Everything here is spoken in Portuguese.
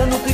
eu não.